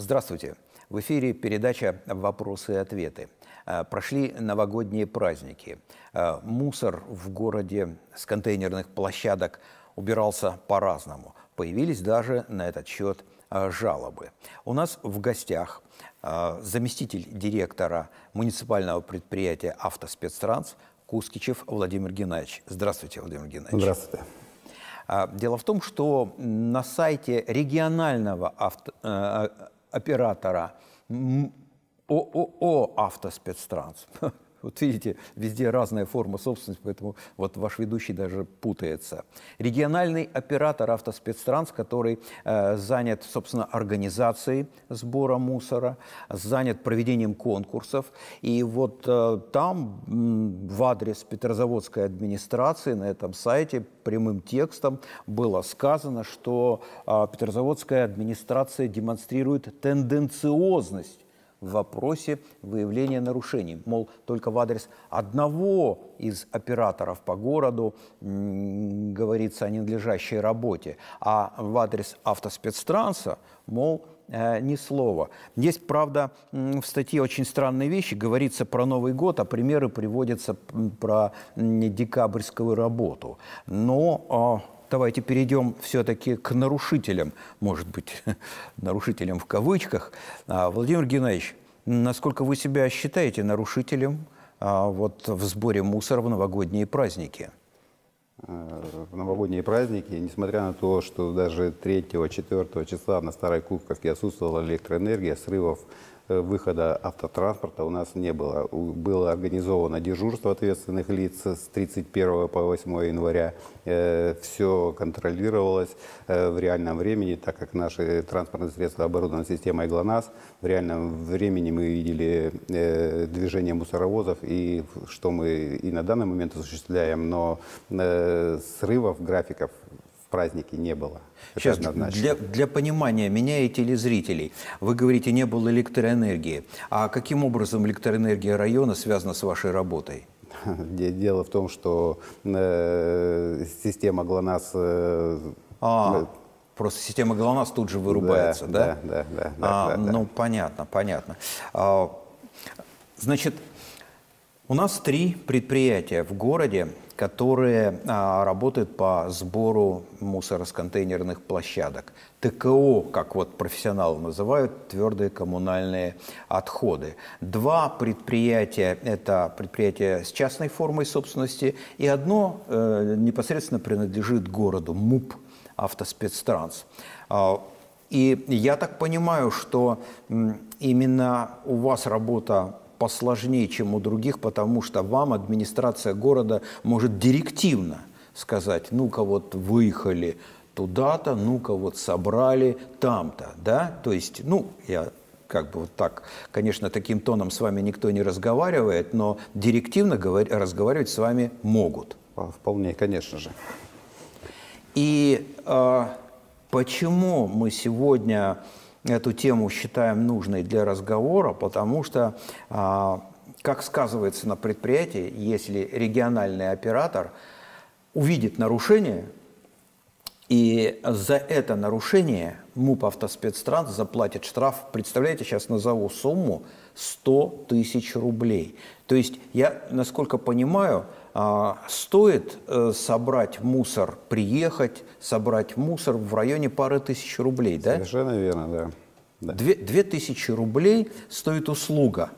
Здравствуйте. В эфире передача «Вопросы и ответы». Э, прошли новогодние праздники. Э, мусор в городе с контейнерных площадок убирался по-разному. Появились даже на этот счет э, жалобы. У нас в гостях заместитель директора муниципального предприятия «Автоспецтранс» Кускичев Владимир Геннадьевич. Здравствуйте, Владимир Геннадьевич. Здравствуйте. Дело в том, что на сайте регионального авто, оператора. ООО «Автоспецтранс» Вот видите, везде разная форма собственности, поэтому вот ваш ведущий даже путается. Региональный оператор автоспецтранс, который э, занят, собственно, организацией сбора мусора, занят проведением конкурсов. И вот э, там в адрес Петрозаводской администрации на этом сайте прямым текстом было сказано, что э, Петрозаводская администрация демонстрирует тенденциозность в вопросе выявления нарушений. Мол, только в адрес одного из операторов по городу говорится о ненадлежащей работе, а в адрес автоспецтранса, мол, э, ни слова. Есть, правда, в статье очень странные вещи. Говорится про Новый год, а примеры приводятся про декабрьскую работу. Но а, давайте перейдем все-таки к нарушителям, может быть, нарушителям в кавычках. А, Владимир Геннадьевич, насколько вы себя считаете нарушителем а, вот, в сборе мусора в новогодние праздники? В новогодние праздники, несмотря на то, что даже 3-4 числа на Старой Кубковке отсутствовала электроэнергия, срывов выхода автотранспорта у нас не было. Было организовано дежурство ответственных лиц с 31 по 8 января. Э, Все контролировалось э, в реальном времени, так как наши транспортные средства оборудованы системой ГЛОНАСС. В реальном времени мы видели движение мусоровозов, и что мы и на данный момент осуществляем, но срывов графиков праздники не было. Это Сейчас для, для понимания меня и телезрителей. Вы говорите, не было электроэнергии. А каким образом электроэнергия района связана с вашей работой? Дело в том, что э, система ГЛОНАСС... Э, а, просто система ГЛОНАСС тут же вырубается, да? Да, да, да. а, да, да ну, понятно, понятно. А, значит, у нас три предприятия в городе, которые а, работают по сбору мусора с контейнерных площадок. ТКО, как вот профессионалы называют, твердые коммунальные отходы. Два предприятия – это предприятия с частной формой собственности, и одно э, непосредственно принадлежит городу, МУП «Автоспецтранс». А, и я так понимаю, что именно у вас работа посложнее, чем у других, потому что вам администрация города может директивно сказать, ну-ка вот выехали туда-то, ну-ка вот собрали там-то, да? То есть, ну, я как бы вот так, конечно, таким тоном с вами никто не разговаривает, но директивно говор- разговаривать с вами могут. Вполне, конечно же. И э, почему мы сегодня эту тему считаем нужной для разговора, потому что, а, как сказывается на предприятии, если региональный оператор увидит нарушение, и за это нарушение МУП «Автоспецтранс» заплатит штраф, представляете, сейчас назову сумму, 100 тысяч рублей. То есть я, насколько понимаю, стоит э, собрать мусор, приехать, собрать мусор в районе пары тысяч рублей, да? Совершенно верно, да. да. Две, две тысячи рублей стоит услуга.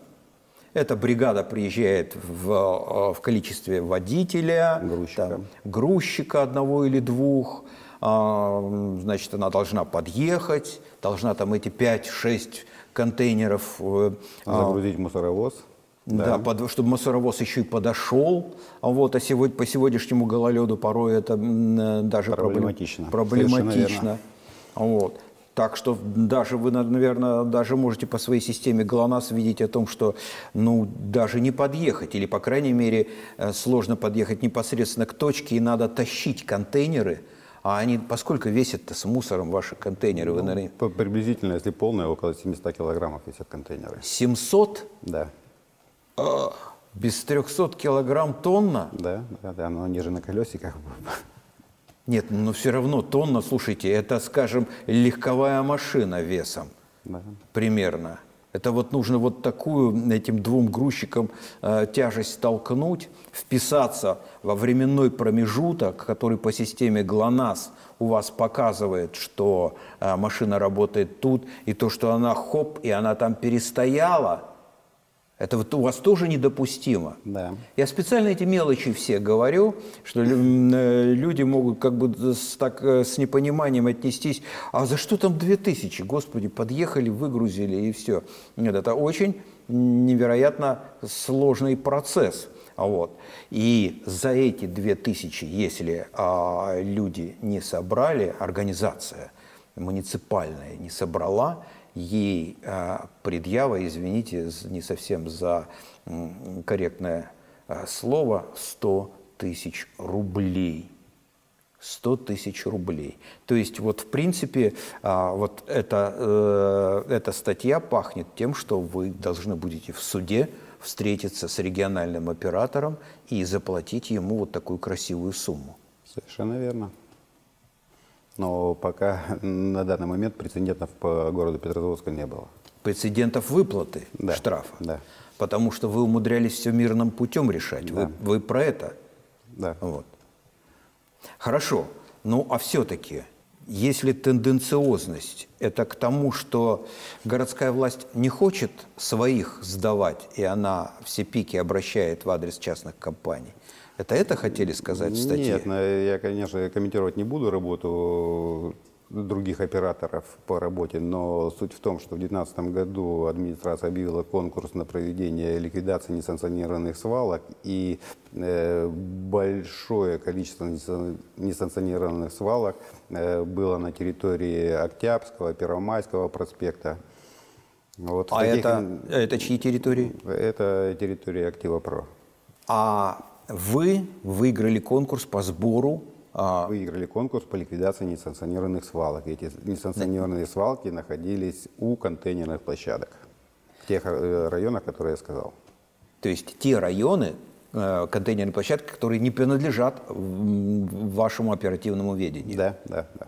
Эта бригада приезжает в, э, в количестве водителя, грузчика. Там, грузчика одного или двух. А, значит, она должна подъехать, должна там эти 5-6 контейнеров... Э, а, Загрузить мусоровоз. Да, да под, чтобы мусоровоз еще и подошел. А вот, а сегодня, по сегодняшнему гололеду порой это даже проблематично. Проблематично. Вот. Так что даже вы, наверное, даже можете по своей системе ГЛОНАСС видеть о том, что ну, даже не подъехать, или, по крайней мере, э, сложно подъехать непосредственно к точке, и надо тащить контейнеры, а они, поскольку весят-то с мусором ваши контейнеры? Ну, вы, наверное... Приблизительно, если полные, около 700 килограммов весят контейнеры. 700? Да. А, без 300 килограмм тонна? Да, да, да, но они же на колесиках. Нет, но все равно тонна, слушайте, это, скажем, легковая машина весом. Да. примерно. Это вот нужно вот такую этим двум грузчикам э, тяжесть толкнуть, вписаться во временной промежуток, который по системе ГЛОНАСС у вас показывает, что э, машина работает тут, и то, что она хоп, и она там перестояла, это вот у вас тоже недопустимо. Да. Я специально эти мелочи все говорю, что э, люди могут как бы с, так, э, с непониманием отнестись. А за что там две тысячи? Господи, подъехали, выгрузили и все. Нет, это очень невероятно сложный процесс. А Вот. И за эти две тысячи, если а, люди не собрали, организация муниципальная не собрала, ей а, предъява, извините, не совсем за корректное а, слово, 100 тысяч рублей. 100 тысяч рублей. То есть вот в принципе а, вот эта, э, эта статья пахнет тем, что вы должны будете в суде встретиться с региональным оператором и заплатить ему вот такую красивую сумму. Совершенно верно. Но пока на данный момент прецедентов по городу Петрозаводска не было. Прецедентов выплаты Да, штрафа. да. Потому что вы умудрялись все мирным путем решать. Вы, Да. вы про это. Да. Вот. Хорошо. Ну, а все-таки, если тенденциозность – это к тому, что городская власть не хочет своих сдавать, и она все пики обращает в адрес частных компаний, это это хотели сказать в статье? Нет, я, конечно, комментировать не буду работу других операторов по работе, но суть в том, что в 2019 году администрация объявила конкурс на проведение ликвидации несанкционированных свалок, и э, большое количество несан- несанкционированных свалок э, было на территории Октябрьского, Первомайского проспекта. Вот А таких- это, это чьи территории? это территория Актива Про. А вы выиграли конкурс по сбору а, выиграли конкурс по ликвидации несанкционированных свалок. Эти несанкционированные свалки находились у контейнерных площадок, в тех э, районах, которые я сказал. То есть те районы, э, контейнерные площадки, которые не принадлежат вашему оперативному ведению. Да, да, да.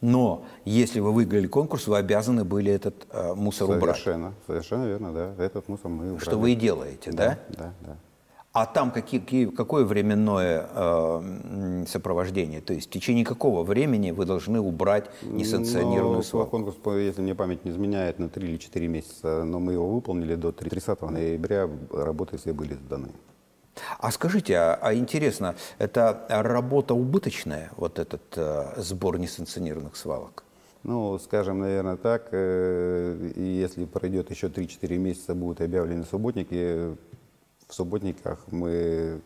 Но если вы выиграли конкурс, вы обязаны были этот э, мусор убрать. Совершенно, совершенно верно, да. Этот мусор мы убрали. Что вы и делаете, да? Да, да. А там какие, какие- какое временное э, сопровождение? То есть в течение какого времени вы должны убрать несанкционированную Но свалку? Конкурс, если мне память не изменяет, на 3 или 4 месяца, но мы его выполнили до 30 ноября, работы все были сданы. А скажите, а, а интересно, это работа убыточная, вот этот э, сбор несанкционированных свалок? Ну, скажем, наверное, так, э, если пройдет еще 3-4 месяца, будут объявлены субботники, в субботниках мы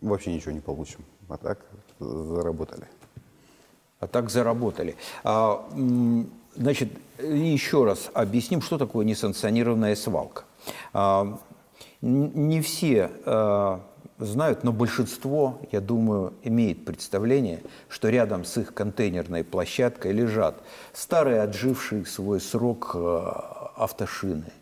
вообще ничего не получим. А так заработали. А так заработали. А, значит, еще раз объясним, что такое несанкционированная свалка. А, не все а, знают, но большинство, я думаю, имеет представление, что рядом с их контейнерной площадкой лежат старые, отжившие свой срок а, автошины.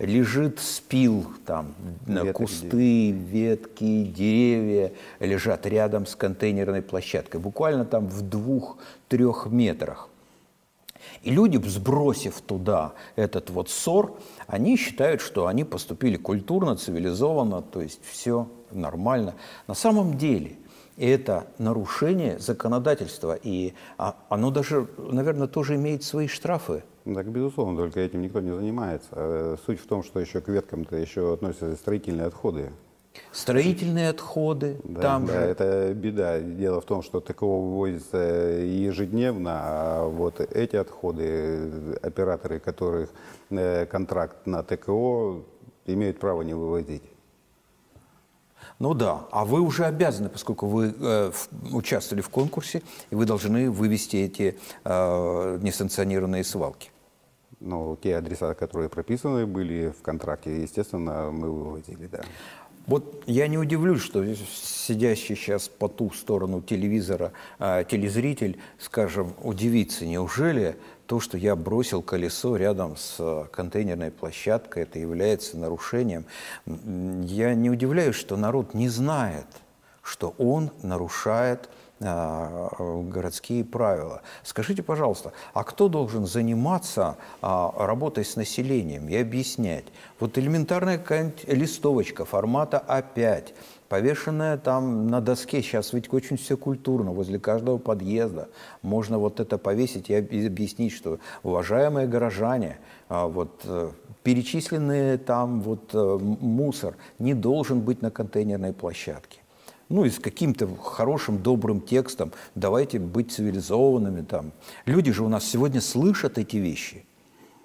Лежит спил, там, Веток, кусты, ветки, деревья лежат рядом с контейнерной площадкой, буквально там в двух-трех метрах. И люди, сбросив туда этот вот ссор, они считают, что они поступили культурно, цивилизованно, то есть все нормально. На самом деле это нарушение законодательства, и а, оно даже, наверное, тоже имеет свои штрафы. Ну, Так, безусловно, только этим никто не занимается. А Суть в том, что еще к веткам-то еще относятся строительные отходы. Строительные отходы, Да, там да, же. это беда. Дело в том, что такого вывозится ежедневно, а вот эти отходы, операторы, которых э, контракт на ТКО, имеют право не вывозить. Ну да, а вы уже обязаны, поскольку вы э, в- участвовали в конкурсе, и вы должны вывести эти э, несанкционированные свалки. Но те адреса, которые прописаны были в контракте, естественно, мы вывозили, да. Вот я не удивлюсь, что сидящий сейчас по ту сторону телевизора э, телезритель, скажем, удивится, неужели то, что я бросил колесо рядом с э, контейнерной площадкой, это является нарушением. Я не удивляюсь, что народ не знает, что он нарушает а, городские правила. Скажите, пожалуйста, а кто должен заниматься а, работой с населением и объяснять? Вот элементарная листовочка формата А5, повешенная там на доске, сейчас ведь очень все культурно, возле каждого подъезда. Можно вот это повесить и объяснить, что, уважаемые горожане, а, вот э, перечисленный там вот э, мусор не должен быть на контейнерной площадке. Ну и с каким-то хорошим, добрым текстом. Давайте быть цивилизованными там. Люди же у нас сегодня слышат эти вещи.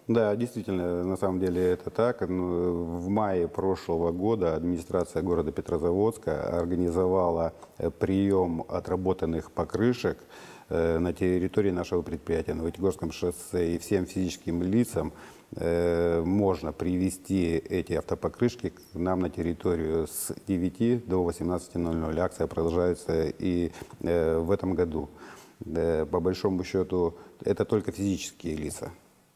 Да, действительно, на самом деле это так. Ну, в мае прошлого года администрация города Петрозаводска организовала э, прием отработанных покрышек э, на территории нашего предприятия на Ватигорском шоссе и всем физическим лицам можно привести эти автопокрышки к нам на территорию с 9 до 18.00. Акция продолжается и э, в этом году. Э, по большому счету, это только физические лица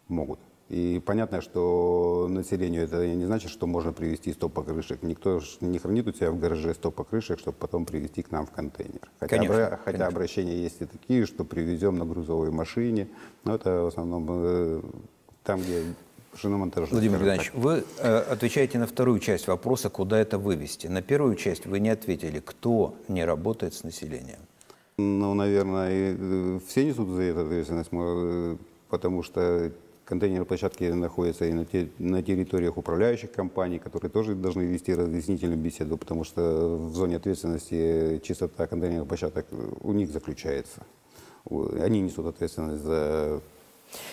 могут. И понятно, что населению это не значит, что можно привезти 100 покрышек. Никто не хранит у себя в гараже 100 покрышек, чтобы потом привезти к нам в контейнер. Хотя, конечно, обра- хотя конечно. обращения есть и такие, что привезем на грузовой машине. Но это в основном там, где шиномонтажа. Владимир Геннадьевич, вы э, отвечаете на вторую часть вопроса, куда это вывести. На первую часть вы не ответили, кто не работает с населением. Ну, наверное, э, все несут за это ответственность, э, потому что контейнерные площадки находятся и на, те, на территориях управляющих компаний, которые тоже должны вести разъяснительную беседу, потому что в зоне ответственности чистота контейнерных площадок у них заключается. Они несут ответственность за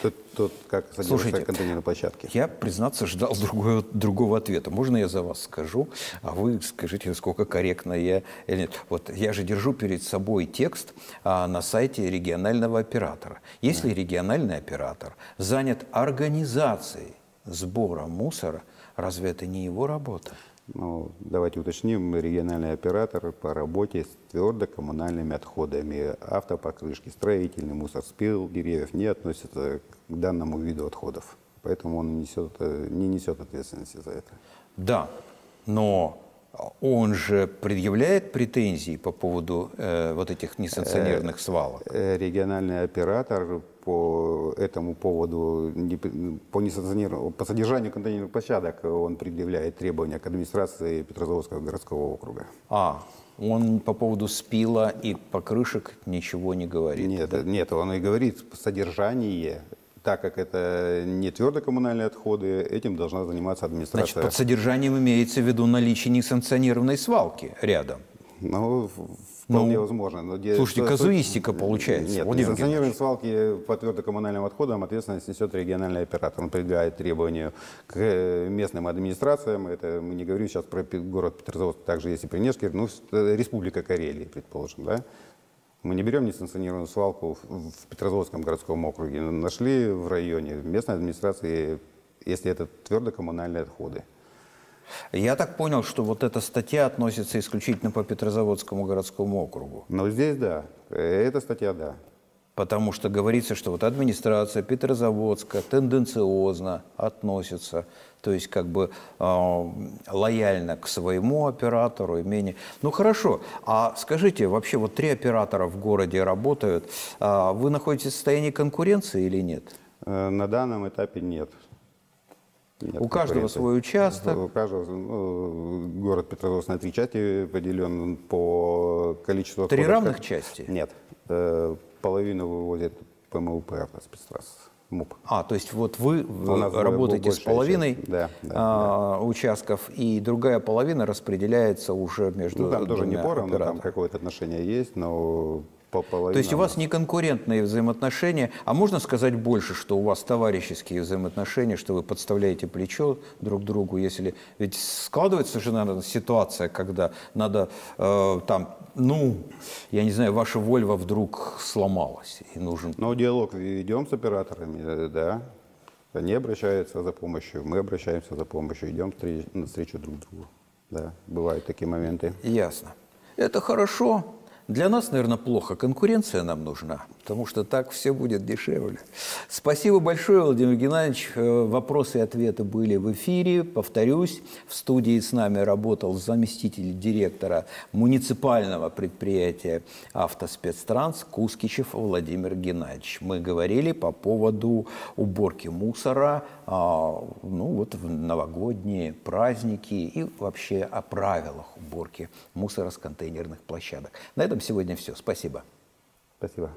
Тот, тот как Слушайте, контейнерной площадке. Я, признаться, ждал другого, другого ответа. Можно я за вас скажу, а вы скажите, насколько корректно я или нет. Вот я же держу перед собой текст а, на сайте регионального оператора. Если да. региональный оператор занят организацией сбора мусора, разве это не его работа? Ну, давайте уточним, региональный оператор по работе с твердо-коммунальными отходами, автопокрышки, строительный мусор, спил деревьев не относится к данному виду отходов. Поэтому он несет, э, не несет ответственности за это. Да, но он же предъявляет претензии по поводу э, вот этих несанкционированных свалок? Э, региональный оператор по этому поводу, по, несанкционированному, по содержанию контейнерных площадок он предъявляет требования к администрации Петрозаводского городского округа. А, он по поводу спила и покрышек ничего не говорит? Нет, да? нет он и говорит содержание так как это не твердокоммунальные отходы, этим должна заниматься администрация. Значит, под содержанием имеется в виду наличие несанкционированной свалки рядом. Ну, вполне ну, возможно. Но слушайте, что, казуистика получается. Нет, несанкционированные свалки по твердокоммунальным отходам ответственность несет региональный оператор. Он предъявляет требования к э, местным администрациям. Это мы не говорим сейчас про город Петрозаводск, также есть и Принежский, ну, э, Республика Карелия, предположим, да. Мы не берем несанкционированную свалку в Петрозаводском городском округе. Нашли в районе местной администрации, если это твердокоммунальные отходы. Я так понял, что вот эта статья относится исключительно по Петрозаводскому городскому округу. Ну, здесь да. Эта статья да. Потому что говорится, что вот администрация Петрозаводска тенденциозно относится то есть как бы э, лояльно к своему оператору и менее. Ну хорошо, а скажите, вообще вот три оператора в городе работают, э, вы находитесь в состоянии конкуренции или нет? Э, на данном этапе нет. Нет, у каждого свой участок. У каждого ну, город Петрозаводск на три части поделен по количеству. Три равных части? Нет, э, половину вывозит ПМУП автоспецтрасс. МУП. А, то есть вот вы работаете с половиной да, да, а, да. участков, и другая половина распределяется уже между Ну, там тоже не поровну, там какое-то отношение есть, но по половине. То есть у вас не конкурентные взаимоотношения, а можно сказать больше, что у вас товарищеские взаимоотношения, что вы подставляете плечо друг другу, если... Ведь складывается же, наверное, ситуация, когда надо э, там, ну, я не знаю, ваша Вольва вдруг сломалась и нужен... Ну, диалог ведем с операторами, да. Они обращаются за помощью, мы обращаемся за помощью, идем навстречу друг другу. Да, бывают такие моменты. Ясно. Это хорошо, для нас, наверное, плохо. Конкуренция нам нужна. Потому что так все будет дешевле. Спасибо большое, Владимир Геннадьевич. Э, вопросы и ответы были в эфире. Повторюсь, в студии с нами работал заместитель директора муниципального предприятия «Автоспецтранс» Кускичев Владимир Геннадьевич. Мы говорили по поводу уборки мусора, а, ну вот в новогодние праздники и вообще о правилах уборки мусора с контейнерных площадок. На этом сегодня все. Спасибо. Спасибо.